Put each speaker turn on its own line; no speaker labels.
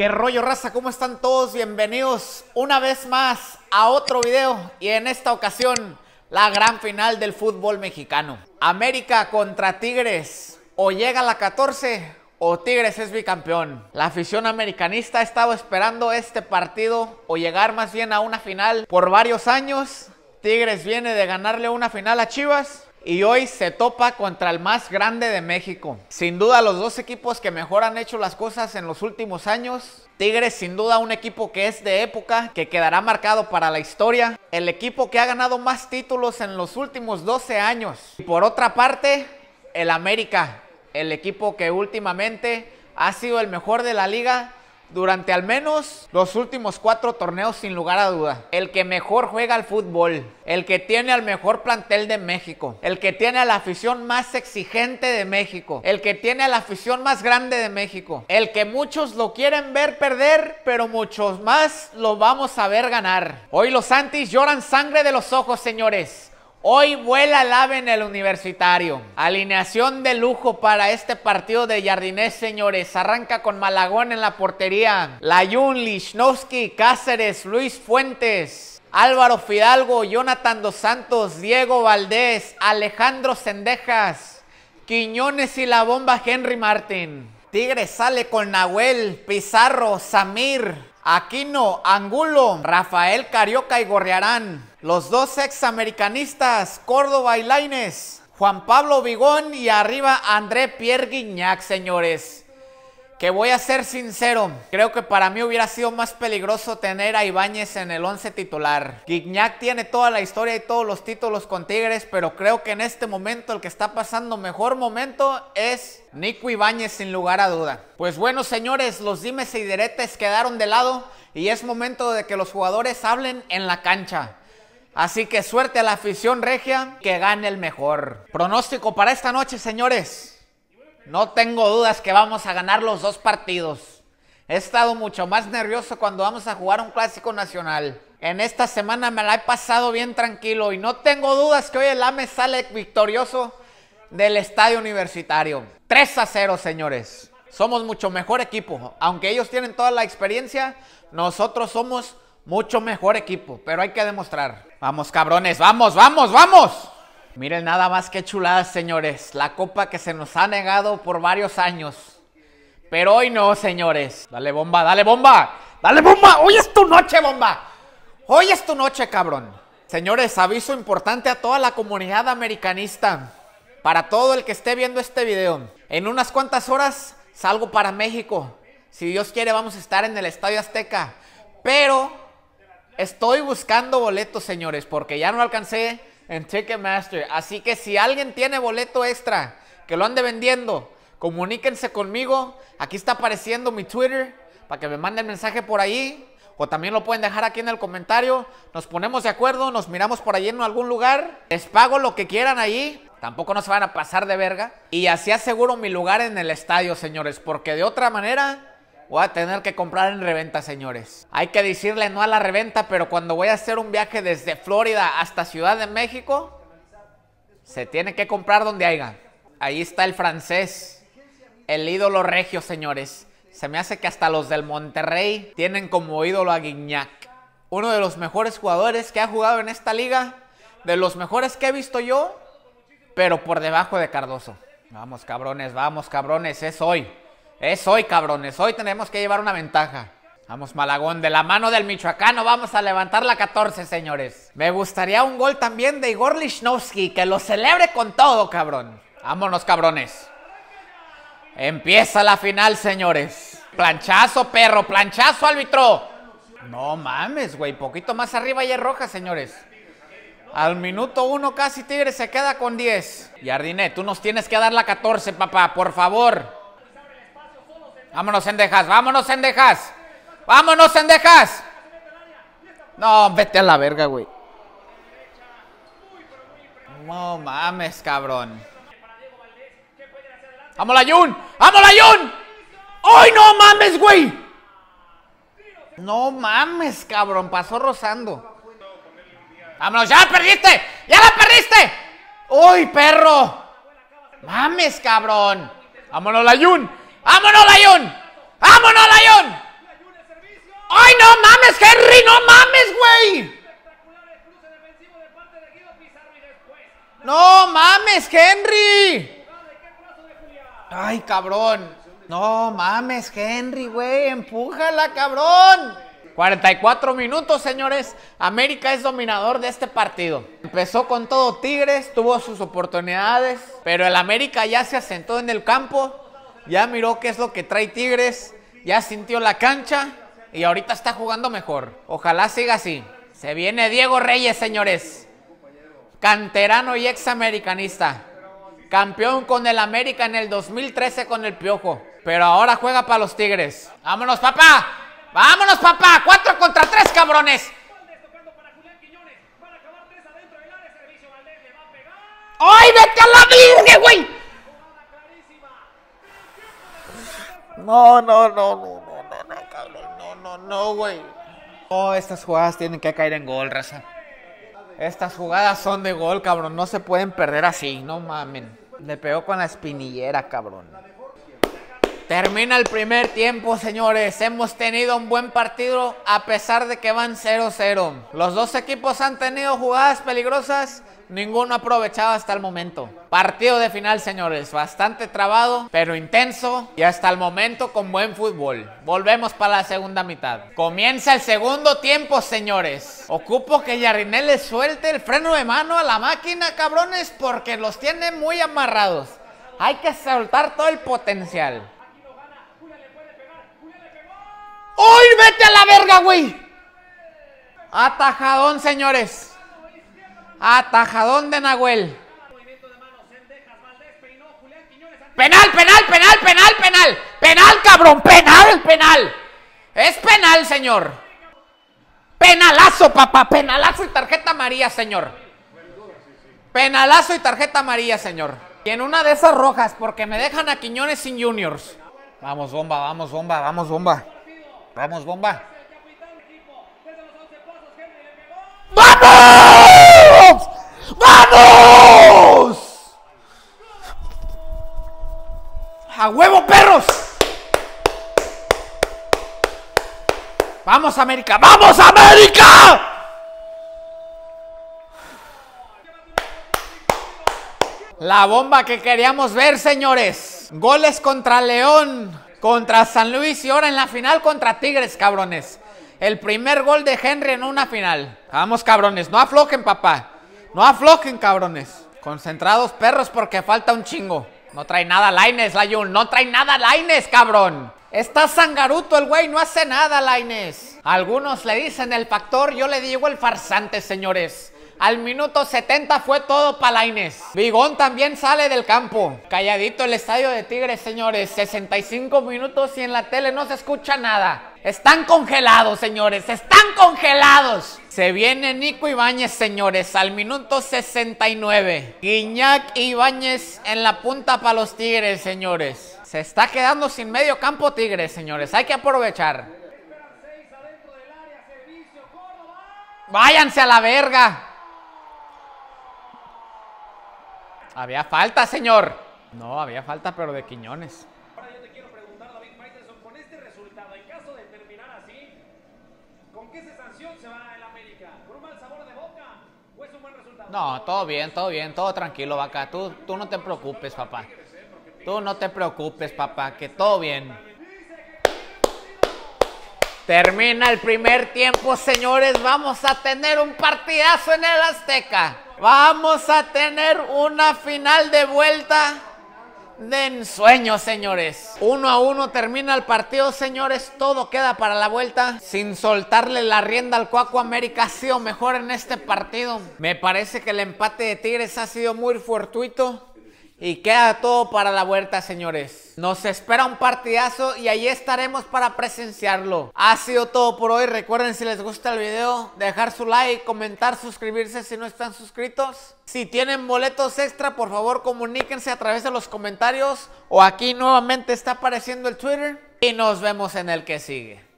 ¿Qué rollo raza? ¿Cómo están todos? Bienvenidos una vez más a otro video y en esta ocasión la gran final del fútbol mexicano. América contra Tigres. O llega la 14 o Tigres es bicampeón. La afición americanista ha estado esperando este partido o llegar más bien a una final por varios años. Tigres viene de ganarle una final a Chivas y hoy se topa contra el más grande de México. Sin duda los dos equipos que mejor han hecho las cosas en los últimos años. Tigres sin duda un equipo que es de época, que quedará marcado para la historia. El equipo que ha ganado más títulos en los últimos 12 años. Y por otra parte, el América, el equipo que últimamente ha sido el mejor de la liga durante al menos los últimos cuatro torneos sin lugar a duda. El que mejor juega al fútbol, el que tiene al mejor plantel de México, el que tiene a la afición más exigente de México, el que tiene a la afición más grande de México, el que muchos lo quieren ver perder, pero muchos más lo vamos a ver ganar. Hoy los Santis lloran sangre de los ojos, señores. Hoy vuela el ave en el universitario. Alineación de lujo para este partido de Jardinés, señores. Arranca con Malagón en la portería. Layun, Lichnowsky, Cáceres, Luis Fuentes. Álvaro Fidalgo, Jonathan Dos Santos, Diego Valdés, Alejandro Sendejas, Quiñones y la bomba Henry Martin. Tigre sale con Nahuel, Pizarro, Samir, Aquino, Angulo, Rafael Carioca y Gorriarán. Los dos ex americanistas, Córdoba y Laines, Juan Pablo Vigón y arriba André Pierre Guignac, señores. Que voy a ser sincero, creo que para mí hubiera sido más peligroso tener a Ibáñez en el 11 titular. Guignac tiene toda la historia y todos los títulos con Tigres, pero creo que en este momento el que está pasando mejor momento es Nico Ibáñez sin lugar a duda. Pues bueno, señores, los dimes y diretes quedaron de lado y es momento de que los jugadores hablen en la cancha. Así que suerte a la afición regia, que gane el mejor. Pronóstico para esta noche, señores. No tengo dudas que vamos a ganar los dos partidos. He estado mucho más nervioso cuando vamos a jugar un clásico nacional. En esta semana me la he pasado bien tranquilo y no tengo dudas que hoy el AME sale victorioso del estadio universitario. 3 a 0, señores. Somos mucho mejor equipo. Aunque ellos tienen toda la experiencia, nosotros somos mucho mejor equipo, pero hay que demostrar. Vamos, cabrones, vamos, vamos, vamos. Miren nada más que chuladas, señores. La copa que se nos ha negado por varios años. Pero hoy no, señores. Dale bomba, dale bomba. Dale bomba. Hoy es tu noche, bomba. Hoy es tu noche, cabrón. Señores, aviso importante a toda la comunidad americanista. Para todo el que esté viendo este video. En unas cuantas horas salgo para México. Si Dios quiere, vamos a estar en el Estadio Azteca. Pero Estoy buscando boletos, señores, porque ya no alcancé en Ticketmaster. Así que si alguien tiene boleto extra que lo ande vendiendo, comuníquense conmigo. Aquí está apareciendo mi Twitter para que me manden mensaje por ahí. O también lo pueden dejar aquí en el comentario. Nos ponemos de acuerdo, nos miramos por ahí en algún lugar. Les pago lo que quieran ahí. Tampoco nos van a pasar de verga. Y así aseguro mi lugar en el estadio, señores. Porque de otra manera Voy a tener que comprar en reventa, señores. Hay que decirle no a la reventa, pero cuando voy a hacer un viaje desde Florida hasta Ciudad de México, se tiene que comprar donde haya. Ahí está el francés, el ídolo regio, señores. Se me hace que hasta los del Monterrey tienen como ídolo a Guignac. Uno de los mejores jugadores que ha jugado en esta liga, de los mejores que he visto yo, pero por debajo de Cardoso. Vamos, cabrones, vamos, cabrones, es hoy. Es hoy, cabrones. Hoy tenemos que llevar una ventaja. Vamos, Malagón, de la mano del michoacano vamos a levantar la 14, señores. Me gustaría un gol también de Igor Lichnowsky, que lo celebre con todo, cabrón. Vámonos, cabrones. Empieza la final, señores. Planchazo, perro, planchazo, árbitro. No mames, güey, poquito más arriba y es roja, señores. Al minuto uno casi Tigre se queda con 10. Jardiné, tú nos tienes que dar la 14, papá, por favor. Vámonos, Endejas, vámonos, Endejas. Vámonos, Endejas. No, vete a la verga, güey. No mames, cabrón. ¡Vámonos, Jun! ¡Vámonos, Jun! ¡Ay, no mames, güey! No mames, cabrón. Pasó rozando. ¡Vámonos! ¡Ya la perdiste! ¡Ya la perdiste! ¡Uy, perro! ¡Mames, cabrón! ¡Vámonos, la Jun! ¡Vámonos, Layón! ¡Vámonos, Layón! mames, Henry! ¡No mames, güey! ¡No mames, Henry! ¡Ay, cabrón! No mames, Henry, güey. Empújala, cabrón. 44 minutos, señores. América es dominador de este partido. Empezó con todo Tigres, tuvo sus oportunidades, pero el América ya se asentó en el campo, ya miró qué es lo que trae Tigres, ya sintió la cancha y ahorita está jugando mejor. Ojalá siga así. Se viene Diego Reyes, señores. Canterano y ex americanista. Campeón con el América en el 2013 con el Piojo. Pero ahora juega para los Tigres. Vámonos, papá. Vámonos, papá. Cuatro contra tres, cabrones. ¡Ay, vete a la virgen, güey! No, no, no, no, no, no, no, cabrón. No, no, no, güey. Oh, estas jugadas tienen que caer en gol, raza. Estas jugadas son de gol, cabrón. No se pueden perder así, no mamen. Le pegó con la espinillera, cabrón. Termina el primer tiempo, señores. Hemos tenido un buen partido a pesar de que van 0-0. Los dos equipos han tenido jugadas peligrosas. Ninguno ha aprovechado hasta el momento. Partido de final, señores. Bastante trabado, pero intenso. Y hasta el momento con buen fútbol. Volvemos para la segunda mitad. Comienza el segundo tiempo, señores. Ocupo que Yarrinel le suelte el freno de mano a la máquina, cabrones, porque los tiene muy amarrados. Hay que soltar todo el potencial. ¡Uy, vete a la verga, güey! Atajadón, señores. Atajadón de Nahuel. Penal, penal, penal, penal, penal. Penal, cabrón, penal, penal. Es penal, señor. Penalazo, papá, penalazo y tarjeta amarilla, señor. Penalazo y tarjeta amarilla, señor. Y en una de esas rojas, porque me dejan a Quiñones sin juniors. Vamos, bomba, vamos, bomba, vamos, bomba. Vamos, bomba. ¡Vamos! ¡Vamos! ¡A huevo, perros! ¡Vamos, América! ¡Vamos, América! La bomba que queríamos ver, señores. Goles contra León contra San Luis y ahora en la final contra Tigres, cabrones. El primer gol de Henry en una final. Vamos, cabrones, no aflojen, papá. No aflojen, cabrones. Concentrados perros porque falta un chingo. No trae nada Laines, Layun. No trae nada Laines, cabrón. Está zangaruto el güey, no hace nada Laines. Algunos le dicen el factor, yo le digo el farsante, señores. Al minuto 70 fue todo Palaines. Bigón también sale del campo. Calladito el estadio de Tigres, señores. 65 minutos y en la tele no se escucha nada. Están congelados, señores. Están congelados. Se viene Nico Ibáñez, señores, al minuto 69. Guiñac Ibáñez en la punta para los Tigres, señores. Se está quedando sin medio campo Tigres, señores. Hay que aprovechar. Váyanse a la verga. Había falta, señor. No, había falta, pero de Quiñones.
Ahora yo te quiero preguntar, David Faitelson, con este resultado, en caso de terminar así, ¿con qué sanción se va el América? ¿Con un mal sabor de boca o es un buen resultado?
No, todo bien, todo bien, todo tranquilo, vaca. Tú, tú no te preocupes, papá. Tú no te preocupes, papá, que todo bien. Termina el primer tiempo, señores. Vamos a tener un partidazo en el Azteca. Vamos a tener una final de vuelta de ensueño, señores. Uno a uno termina el partido, señores. Todo queda para la vuelta. Sin soltarle la rienda al Cuaco América ha sido mejor en este partido. Me parece que el empate de Tigres ha sido muy fortuito. Y queda todo para la vuelta, señores. Nos espera un partidazo y ahí estaremos para presenciarlo. Ha sido todo por hoy. Recuerden si les gusta el video, dejar su like, comentar, suscribirse si no están suscritos. Si tienen boletos extra, por favor comuníquense a través de los comentarios o aquí nuevamente está apareciendo el Twitter. Y nos vemos en el que sigue.